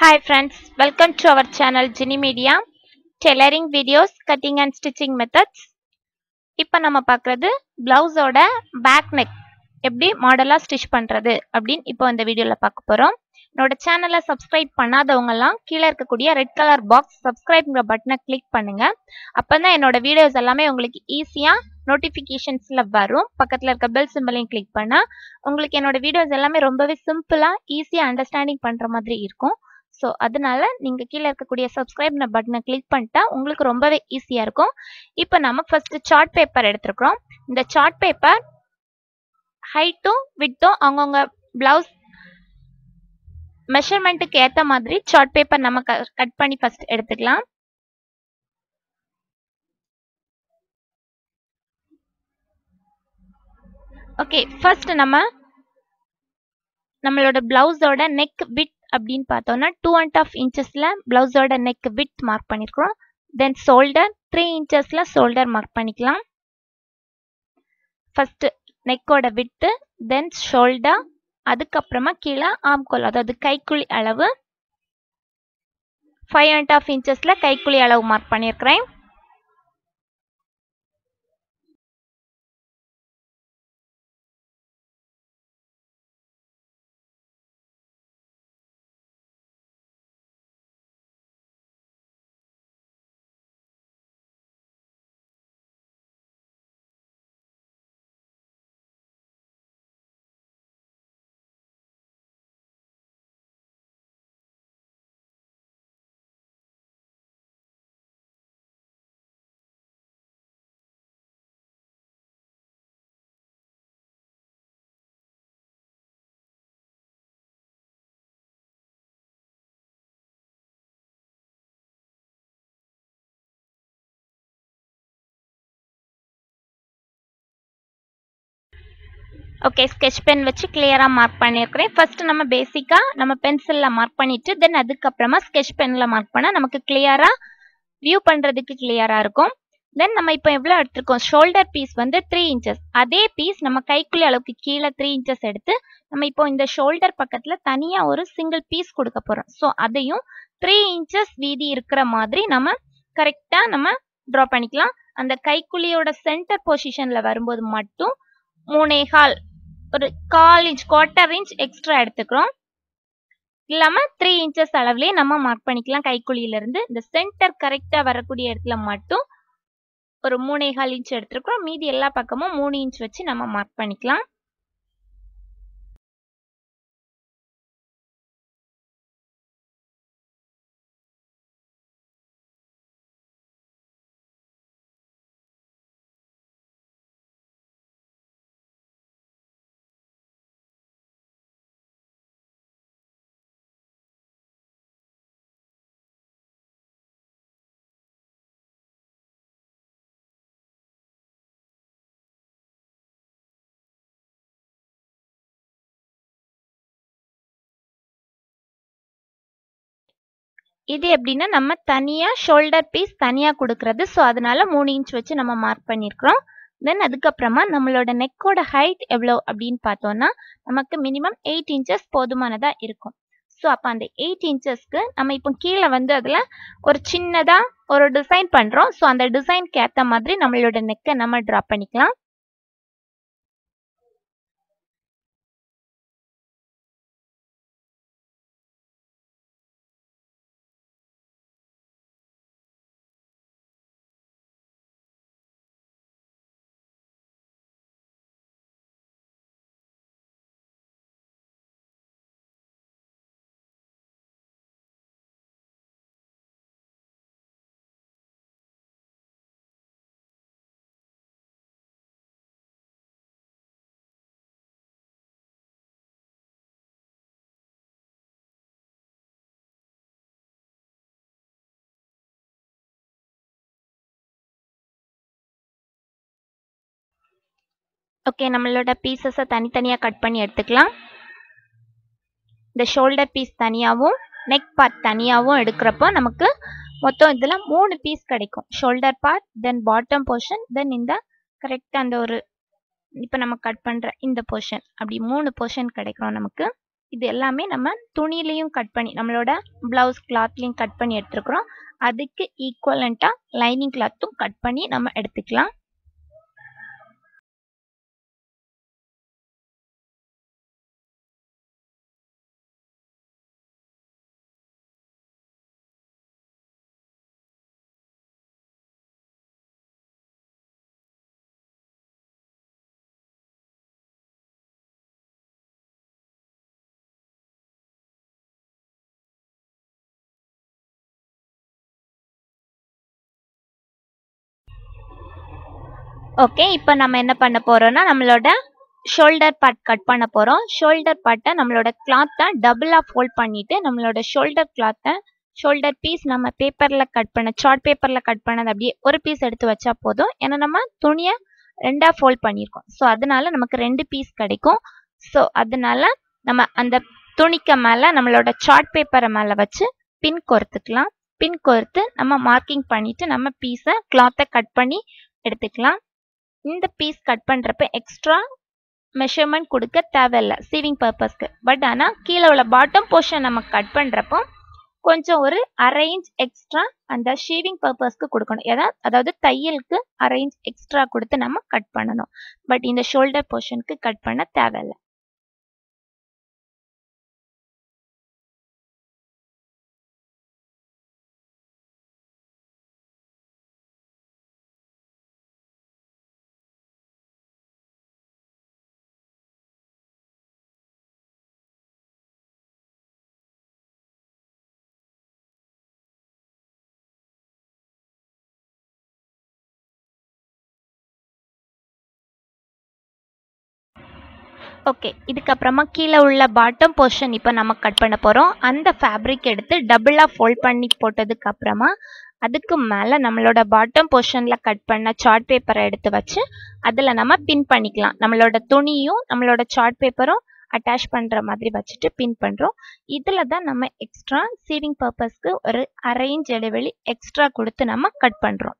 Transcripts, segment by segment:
Hi friends, welcome to our channel Ginny Media, tailoring videos, cutting and stitching methods. இப்போ நம்ம பார்க்குறது பிளவுஸோட back neck எப்படி மாடலாக stitch பண்ணுறது அப்படின்னு இப்போ இந்த வீடியோவில் பார்க்க போகிறோம் என்னோட சேனலை சப்ஸ்கிரைப் பண்ணாதவங்கெல்லாம் கீழே இருக்கக்கூடிய ரெட் கலர் பாக்ஸ் சப்ஸ்கிரைப்ங்கிற பட்டனை கிளிக் பண்ணுங்க. அப்போ தான் என்னோட வீடியோஸ் எல்லாமே உங்களுக்கு ஈஸியாக நோட்டிஃபிகேஷன்ஸில் வரும். பக்கத்தில் இருக்க பெல் சிம்பிளையும் கிளிக் பண்ணால் உங்களுக்கு என்னோட வீடியோஸ் எல்லாமே ரொம்பவே சிம்பிளாக ஈஸியாக அண்டர்ஸ்டாண்டிங் பண்ணுற மாதிரி இருக்கும். ஸோ அதனால நீங்கள் கீழே இருக்கக்கூடிய சப்ஸ்கிரைப் பட்டனை கிளிக் பண்ணிட்டா உங்களுக்கு ரொம்பவே ஈஸியாக இருக்கும். இப்போ நம்ம ஃபர்ஸ்ட் சார்ட் பேப்பர் எடுத்துருக்குறோம். இந்த சார்ட் பேப்பர் ஹைட்டும் விட்டும் அவங்கவுங்க பிளவுஸ் மெஷர்மெண்ட்டுக்கு ஏற்ற மாதிரி சார்ட் பேப்பர் நம்ம கட் பண்ணி ஃபர்ஸ்ட் எடுத்துக்கலாம். ஓகே ஃபர்ஸ்ட் நம்ம நம்மளோட பிளவுஸோட நெக் விட் அப்படின்னு பார்த்தோன்னா டூ அண்ட் ஆஃப் இன்ச்சஸில் ப்ளவுஸோட நெக் வித் மார்க் பண்ணியிருக்கிறோம் தென் ஷோல்டர் த்ரீ இன்ச்சஸில் ஷோல்டர் மார்க் பண்ணிக்கலாம். ஃபஸ்ட்டு நெக்கோட வித்து தென் ஷோல்டர் அதுக்கப்புறமா கீழே ஆம்கோல் அதாவது கைக்குழி அளவு. ஃபைவ் அண்ட் ஆஃப் இன்ச்சஸில் கைக்குழி அளவு மார்க் பண்ணியிருக்கிறேன் ஓகே ஸ்கெச் பென் வச்சு கிளியராக மார்க் பண்ணியிருக்கிறேன் ஃபர்ஸ்ட் நம்ம பேசிக்காக நம்ம பென்சிலில் மார்க் பண்ணிவிட்டு தென் அதுக்கப்புறமா ஸ்கெச் பெனில் மார்க் பண்ணால் நமக்கு கிளியராக வியூ பண்ணுறதுக்கு கிளியராக இருக்கும். தென் நம்ம இப்போ எவ்வளோ எடுத்திருக்கோம்? ஷோல்டர் பீஸ் வந்து த்ரீ இன்ச்சஸ் அதே பீஸ் நம்ம கைக்குள்ளி அளவுக்கு கீழே த்ரீ இன்ச்சஸ் எடுத்து நம்ம இப்போ இந்த ஷோல்டர் பக்கத்தில் தனியாக ஒரு சிங்கிள் பீஸ் கொடுக்க போகிறோம் ஸோ அதையும் த்ரீ இன்ச்சஸ் வீதி இருக்கிற மாதிரி நம்ம கரெக்டாக நம்ம ட்ரா பண்ணிக்கலாம். அந்த கைக்குழியோட சென்டர் பொசிஷனில் வரும்போது மட்டும் மூணேகால் ஒரு கால் இன்ச் குவார்ட்டர் இன்ச் எக்ஸ்ட்ரா எடுத்துக்கிறோம். இல்லாம த்ரீ இன்ச்சஸ் அளவுலயே நம்ம மார்க் பண்ணிக்கலாம். கைக்குழியிலேருந்து இந்த சென்டர் கரெக்டா வரக்கூடிய இடத்துல மட்டும் ஒரு மூணே கால் இன்ச் எடுத்துருக்குறோம். மீதி எல்லா பக்கமும் மூணு இன்ச் வச்சு நம்ம மார்க் பண்ணிக்கலாம். இது எப்படின்னா நம்ம தனியாக ஷோல்டர் பீஸ் தனியாக கொடுக்கறது. ஸோ அதனால மூணு இன்ச் வச்சு நம்ம மார்க் பண்ணியிருக்கிறோம் தென் அதுக்கப்புறமா நம்மளோட நெக்கோட ஹைட் எவ்வளோ அப்படின்னு பார்த்தோம்னா நமக்கு மினிமம் எயிட் இன்ச்சஸ் போதுமானதாக இருக்கும். ஸோ அப்போ அந்த எயிட் இன்ச்சஸ்க்கு நம்ம இப்போ கீழே வந்து அதில் ஒரு சின்னதாக ஒரு டிசைன் பண்ணுறோம் ஸோ அந்த டிசைன்க்கு ஏற்ற மாதிரி நம்மளோட நெக்கை நம்ம ட்ரா பண்ணிக்கலாம். ஓகே நம்மளோட பீசஸை தனித்தனியாக கட் பண்ணி எடுத்துக்கலாம். இந்த ஷோல்டர் பீஸ் தனியாகவும் நெக் பார்ட் தனியாகவும் எடுக்கிறப்போ நமக்கு மொத்தம் இதில் மூணு பீஸ் கிடைக்கும். Shoulder part then bottom portion then இந்த கரெக்டாக அந்த ஒரு இப்போ நம்ம கட் பண்ணுற இந்த போர்ஷன் அப்படி மூணு போர்ஷன் கிடைக்கும் நமக்கு. இது எல்லாமே நம்ம துணிலையும் கட் பண்ணி நம்மளோட பிளவுஸ் கிளாத்லையும் கட் பண்ணி எடுத்துருக்குறோம். அதுக்கு ஈக்குவலண்ட்டாக லைனிங் கிளாத்தும் கட் பண்ணி நம்ம எடுத்துக்கலாம். ஓகே இப்போ நம்ம என்ன பண்ண போறோம்னா நம்மளோட ஷோல்டர் பார்ட் கட் பண்ண போகிறோம் ஷோல்டர் பார்ட்டை நம்மளோட கிளாத்தை டபுளாக ஃபோல்ட் பண்ணிவிட்டு நம்மளோட ஷோல்டர் கிளாத்தை ஷோல்டர் பீஸ் நம்ம பேப்பரில் கட் பண்ண சார்ட் பேப்பரில் கட் பண்ணது அப்படியே ஒரு பீஸ் எடுத்து வச்சா போதும். ஏன்னா நம்ம துணியை ரெண்டாக ஃபோல்ட் பண்ணியிருக்கோம் ஸோ அதனால நமக்கு ரெண்டு பீஸ் கிடைக்கும். ஸோ அதனால நம்ம அந்த துணிக்கு மேலே நம்மளோட சார்ட் பேப்பரை மேலே வச்சு பின் கோர்த்துக்கலாம். பின் கோர்த்து நம்ம மார்க்கிங் பண்ணிவிட்டு நம்ம பீஸை கிளாத்தை கட் பண்ணி எடுத்துக்கலாம். இந்த பீஸ் கட் பண்ணுறப்ப எக்ஸ்ட்ரா மெஷர்மெண்ட் கொடுக்க தேவையில்ல சீவிங் பர்பஸ்க்கு பட் ஆனால் கீழே உள்ள பாட்டம் போர்ஷன் நம்ம கட் பண்ணுறப்போ கொஞ்சம் ஒரு அரேஞ்ச் எக்ஸ்ட்ரா அந்த ஷீவிங் பர்பஸ்க்கு கொடுக்கணும். ஏதாவது அதாவது தையலுக்கு அரேஞ்ச் எக்ஸ்ட்ரா கொடுத்து நம்ம கட் பண்ணணும். பட் இந்த ஷோல்டர் போர்ஷனுக்கு கட் பண்ண தேவையில்ல. ஓகே இதுக்கப்புறமா கீழே உள்ள பாட்டம் போர்ஷன் இப்போ நம்ம கட் பண்ண போகிறோம் அந்த ஃபேப்ரிக் எடுத்து டபுளாக ஃபோல்ட் பண்ணி போட்டதுக்கு அப்புறமா அதுக்கு மேலே நம்மளோட பாட்டம் போர்ஷனில் கட் பண்ண சார்ட் பேப்பரை எடுத்து வச்சு அதில் நம்ம பின் பண்ணிக்கலாம். நம்மளோட துணியும் நம்மளோட சார்ட் பேப்பரும் அட்டாச் பண்ணுற மாதிரி வச்சுட்டு பின் பண்ணுறோம் இதில் தான் நம்ம எக்ஸ்ட்ரா சீவிங் பர்பஸ்க்கு ஒரு அரேஞ்ச் இடைவெளி எக்ஸ்ட்ரா கொடுத்து நம்ம கட் பண்ணுறோம்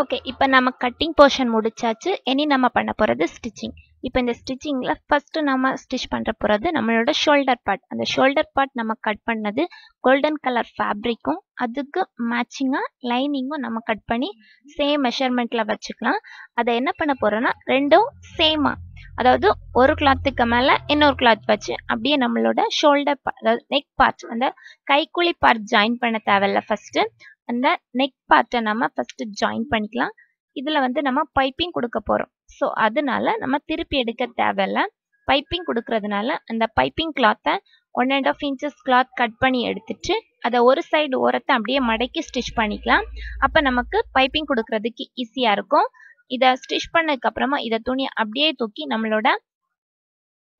ஓகே இப்போ நம்ம கட்டிங் போர்ஷன் முடிச்சாச்சு. இனி நம்ம பண்ண போகிறது ஸ்டிச்சிங் இப்போ இந்த ஸ்டிச்சிங்கில் ஃபஸ்ட்டு நம்ம ஸ்டிச் பண்ணுற போகிறது நம்மளோட ஷோல்டர் பார்ட் அந்த ஷோல்டர் பார்ட் நம்ம கட் பண்ணது கோல்டன் கலர் ஃபேப்ரிக்கும் அதுக்கு மேட்சிங்காக லைனிங்கும் நம்ம கட் பண்ணி சேம் மெஷர்மெண்ட்டில் வச்சுக்கலாம். அதை என்ன பண்ண போகிறோன்னா ரெண்டும் சேமாக அதாவது ஒரு கிளாத்துக்கு மேலே இன்னொரு கிளாத் வச்சு அப்படியே நம்மளோட ஷோல்டர் அதாவது நெக் பார்ட் அந்த கைக்குழி பார்ட் ஜாயின் பண்ண தேவையில்ல ஃபஸ்ட்டு அந்த நெக் பார்ட்டை நம்ம ஃபஸ்ட்டு ஜாயின் பண்ணிக்கலாம். இதில் வந்து நம்ம பைப்பிங் கொடுக்க போகிறோம் ஸோ அதனால நம்ம திருப்பி எடுக்க தேவையில்ல. பைப்பிங் கொடுக்கறதுனால அந்த பைப்பிங் கிளாத்தை one and half inches cloth cut பண்ணி எடுத்துட்டு அதை ஒரு சைடு ஓரத்தை அப்படியே மடக்கி ஸ்டிச் பண்ணிக்கலாம். அப்போ நமக்கு பைப்பிங் கொடுக்கறதுக்கு ஈஸியாக இருக்கும். இதை ஸ்டிச் பண்ணதுக்கப்புறமா இதை துணி அப்படியே தூக்கி நம்மளோட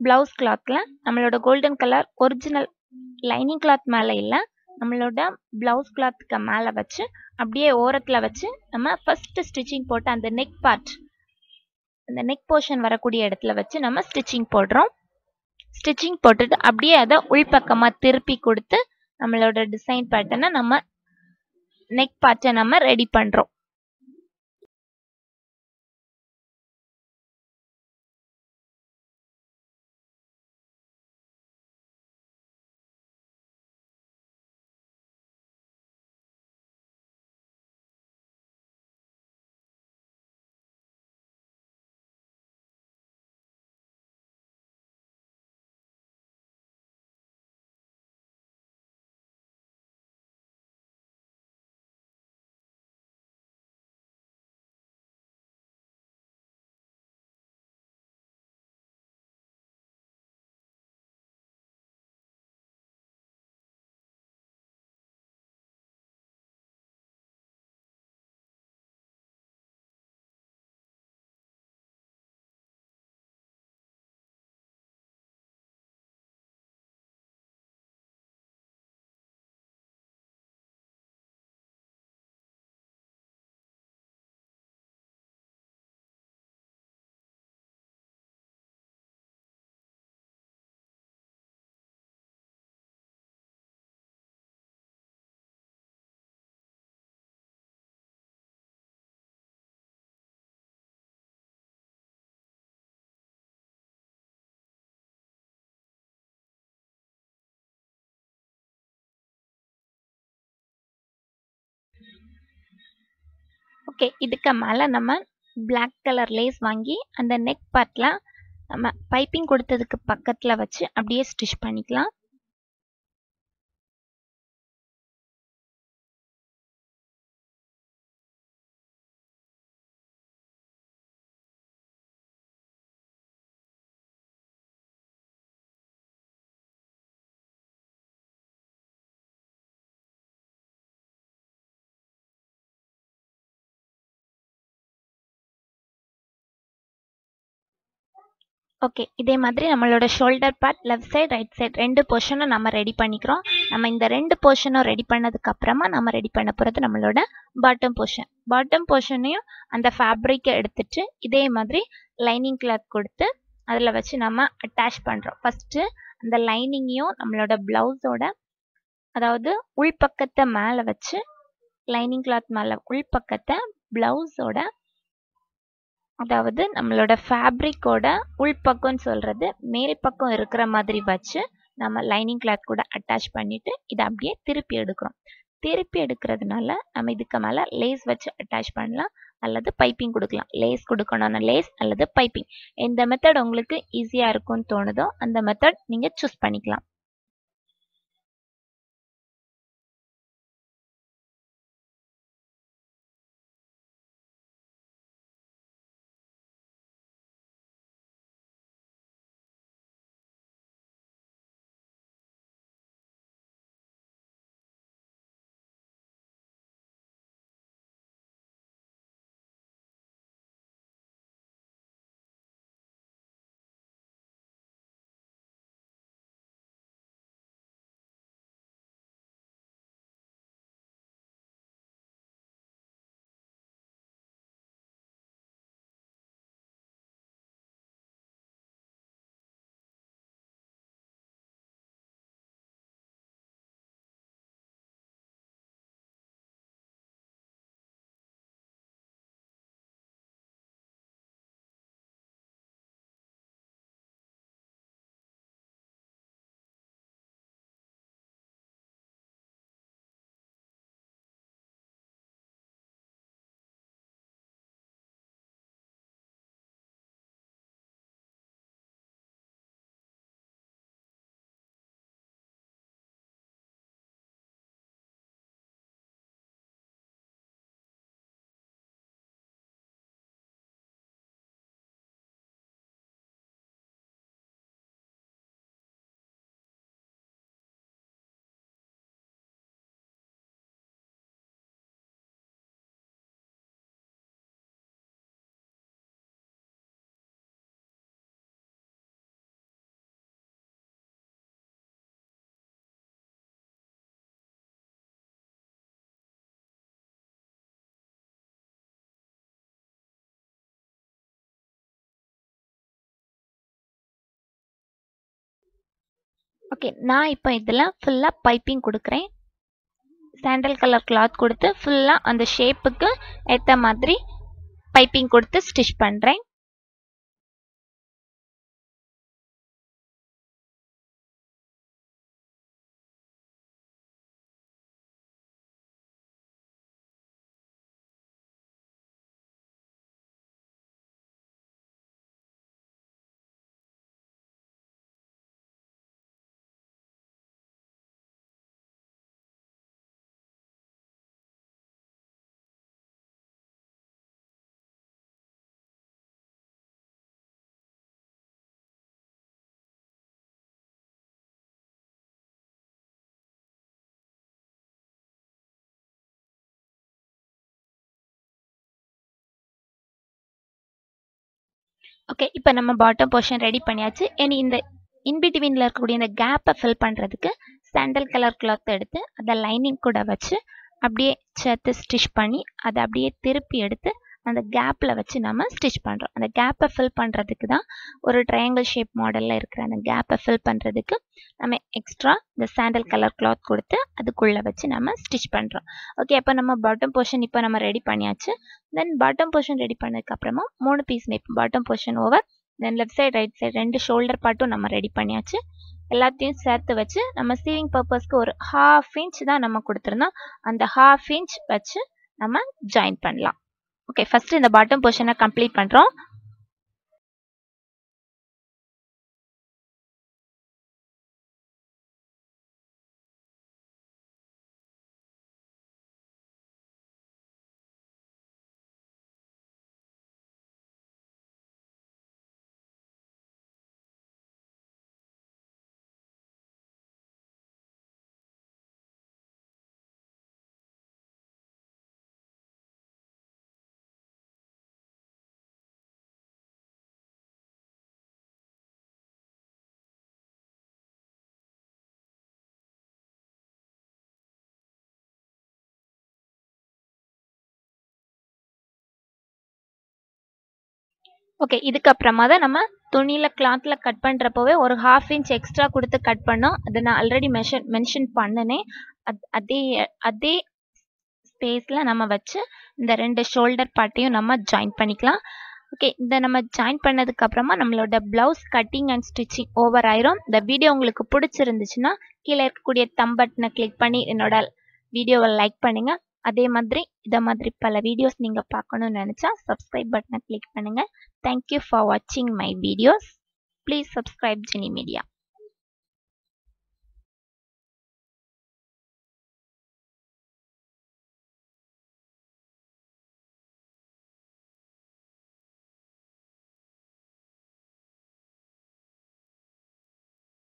ப்ளவுஸ் கிளாத்தில் நம்மளோட golden colour original lining cloth மேலே இல்லை நம்மளோட ப்ளவுஸ் கிளாத்துக்கு மேலே வச்சு அப்படியே ஓரத்தில் வச்சு நம்ம ஃபர்ஸ்ட் ஸ்டிச்சிங் போட்டு அந்த நெக் பார்ட் அந்த நெக் போர்ஷன் வரக்கூடிய இடத்துல வச்சு நம்ம ஸ்டிச்சிங் போடுறோம். ஸ்டிச்சிங் போட்டுட்டு அப்படியே அதை உள்பக்கமாக திருப்பி கொடுத்து நம்மளோட டிசைன் பேட்டர்னை நம்ம நெக் பார்ட்டை நம்ம ரெடி பண்ணுறோம் ஓகே இதுக்கு மேலே நம்ம பிளாக் கலர் லேஸ் வாங்கி அந்த நெக் பார்ட்டில் நம்ம பைப்பிங் கொடுத்ததுக்கு பக்கத்தில் வச்சு அப்படியே ஸ்டிச் பண்ணிக்கலாம். ஓகே இதே மாதிரி நம்மளோட shoulder part left side right side ரெண்டு போர்ஷனும் நம்ம ரெடி பண்ணிக்கிறோம். நம்ம இந்த ரெண்டு போர்ஷனும் ரெடி பண்ணதுக்கு அப்புறமா நம்ம ரெடி பண்ண போகிறது நம்மளோட பாட்டம் போர்ஷன் பாட்டம் போர்ஷனையும் அந்த ஃபேப்ரிக்கை எடுத்துட்டு இதே மாதிரி லைனிங் கிளாத் கொடுத்து அதில் வச்சு நம்ம அட்டாச் பண்ணுறோம் ஃபஸ்ட்டு அந்த லைனிங்கையும் நம்மளோட ப்ளவுஸோட அதாவது உள்பக்கத்தை மேலே வச்சு லைனிங் கிளாத் மேலே உள்பக்கத்தை ப்ளவுஸோட அதாவது நம்மளோட ஃபேப்ரிக்கோட உள்பக்கம்னு சொல்கிறது மேல் பக்கம் இருக்கிற மாதிரி வச்சு நம்ம லைனிங் கிளாத் கூட அட்டாச் பண்ணிவிட்டு இதை அப்படியே திருப்பி எடுக்கிறோம். திருப்பி எடுக்கிறதுனால நம்ம இதுக்கு மேலே லேஸ் வச்சு அட்டாச் பண்ணலாம் அல்லது பைப்பிங் கொடுக்கலாம். லேஸ் கொடுக்கணும்னா லேஸ் அல்லது பைப்பிங் எந்த மெத்தட் உங்களுக்கு ஈஸியாக இருக்கும்னு தோணுதோ அந்த மெத்தட் நீங்கள் சூஸ் பண்ணிக்கலாம். ஓகே நான் இப்போ இதில் ஃபுல்லாக பைப்பிங் கொடுக்குறேன். சாண்டல் கலர் கிளாத் கொடுத்து ஃபுல்லாக அந்த ஷேப்புக்கு ஏற்ற மாதிரி பைப்பிங் கொடுத்து ஸ்டிச் பண்ணுறேன் ஓகே இப்போ நம்ம பாட்டம் போர்ஷன் ரெடி பண்ணியாச்சு. இனி இந்த இன்பிட்வீனில் இருக்கக்கூடிய இந்த கேப்பை ஃபில் பண்ணுறதுக்கு சாண்டல் கலர் கிளாத் எடுத்து அதை லைனிங் கூட வச்சு அப்படியே சேர்த்து ஸ்டிச் பண்ணி அதை அப்படியே திருப்பி எடுத்து அந்த கேப்பில் வச்சு நம்ம ஸ்டிச் பண்ணுறோம் அந்த கேப்பை ஃபில் பண்ணுறதுக்கு தான் ஒரு ட்ரையாங்கிள் ஷேப் மாடலில் இருக்கிற அந்த கேப்பை ஃபில் பண்ணுறதுக்கு நம்ம எக்ஸ்ட்ரா இந்த சாண்டல் கலர் கிளாத் கொடுத்து அதுக்குள்ளே வச்சு நம்ம ஸ்டிச் பண்ணுறோம் ஓகே அப்போ நம்ம பாட்டம் போர்ஷன் இப்போ நம்ம ரெடி பண்ணியாச்சு. தென் பாட்டம் போர்ஷன் ரெடி பண்ணதுக்கப்புறமா மூணு piece map bottom portion over then left side right side ரெண்டு ஷோல்டர் பார்ட்டும் நம்ம ரெடி பண்ணியாச்சு. எல்லாத்தையும் சேர்த்து வச்சு நம்ம சீவிங் பர்பஸ்க்கு ஒரு ஹாஃப் இன்ச் தான் நம்ம கொடுத்துருந்தோம். அந்த ஹாஃப் இன்ச் வச்சு நம்ம ஜாயின் பண்ணலாம். ஓகே ஃபர்ஸ்ட் இந்த பாட்டம் பொசிஷனை கம்ப்ளீட் பண்ணுறோம் ஓகே இதுக்கப்புறமா தான் நம்ம துணியில் கிளாத்தில் கட் பண்ணுறப்போவே ஒரு ஹாஃப் இன்ச் எக்ஸ்ட்ரா கொடுத்து கட் பண்ணோம். அதை நான் ஆல்ரெடி மெஷன் மென்ஷன் பண்ணினேன் அத் அதே அதே ஸ்பேஸில் நம்ம வச்சு இந்த ரெண்டு ஷோல்டர் பார்ட்டையும் நம்ம ஜாயின் பண்ணிக்கலாம். ஓகே இந்த நம்ம ஜாயின் பண்ணதுக்கப்புறமா நம்மளோட blouse cutting and stitching over ஆயிரும். இந்த வீடியோ உங்களுக்கு பிடிச்சிருந்துச்சுன்னா கீழே இருக்கக்கூடிய தம் பட்டனை கிளிக் பண்ணி என்னோட வீடியோவை லைக் பண்ணுங்கள் அதே மாதிரி இதை மாதிரி பல வீடியோஸ் நீங்கள் பார்க்கணும்னு நினச்சா சப்ஸ்கிரைப் பட்டனை கிளிக் பண்ணுங்கள் Thank you for watching my videos. Please subscribe Genie Media.